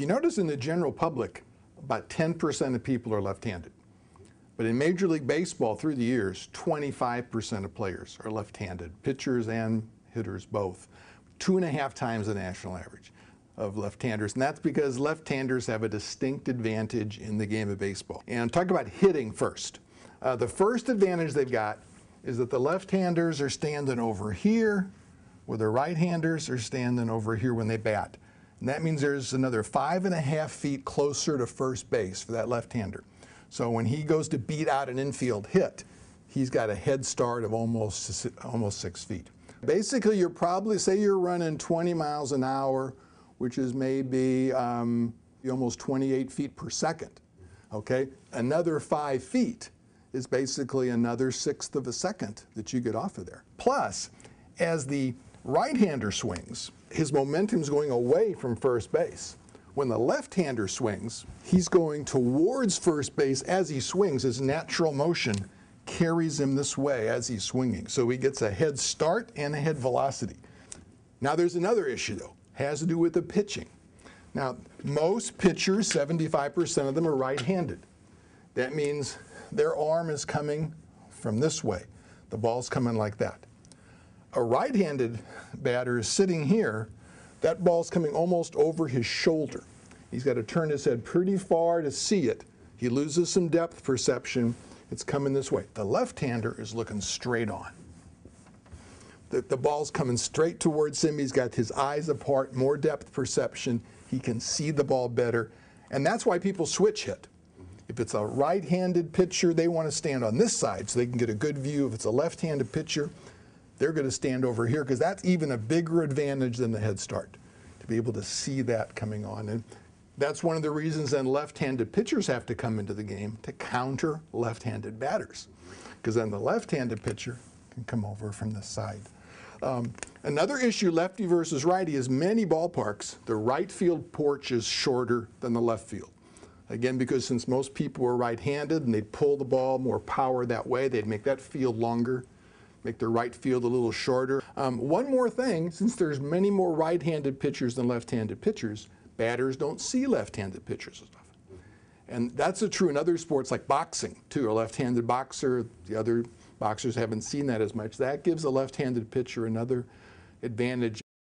If you notice in the general public, about 10% of people are left-handed. But in Major League Baseball through the years, 25% of players are left-handed, pitchers and hitters both. Two and a half times the national average of left-handers. And that's because left-handers have a distinct advantage in the game of baseball. And talk about hitting first. Uh, the first advantage they've got is that the left-handers are standing over here, where the right-handers are standing over here when they bat. And that means there's another five and a half feet closer to first base for that left-hander. So when he goes to beat out an infield hit, he's got a head start of almost, almost six feet. Basically, you're probably, say you're running 20 miles an hour, which is maybe um, almost 28 feet per second. Okay, another five feet is basically another sixth of a second that you get off of there. Plus, as the right-hander swings, his momentum is going away from first base. When the left-hander swings, he's going towards first base as he swings. His natural motion carries him this way as he's swinging. So he gets a head start and a head velocity. Now there's another issue though, has to do with the pitching. Now most pitchers, 75% of them are right-handed. That means their arm is coming from this way. The ball's coming like that. A right-handed batter is sitting here, that ball's coming almost over his shoulder. He's got to turn his head pretty far to see it. He loses some depth perception. It's coming this way. The left-hander is looking straight on. The, the ball's coming straight towards him. He's got his eyes apart, more depth perception. He can see the ball better. And that's why people switch hit. If it's a right-handed pitcher, they want to stand on this side so they can get a good view. If it's a left-handed pitcher, they're going to stand over here because that's even a bigger advantage than the head start to be able to see that coming on. And that's one of the reasons then left-handed pitchers have to come into the game to counter left-handed batters because then the left-handed pitcher can come over from the side. Um, another issue, lefty versus righty, is many ballparks, the right field porch is shorter than the left field. Again, because since most people were right-handed and they'd pull the ball more power that way, they'd make that field longer, make the right field a little shorter. Um, one more thing, since there's many more right-handed pitchers than left-handed pitchers, batters don't see left-handed pitchers as often. And that's true in other sports like boxing, too. A left-handed boxer, the other boxers haven't seen that as much. That gives a left-handed pitcher another advantage.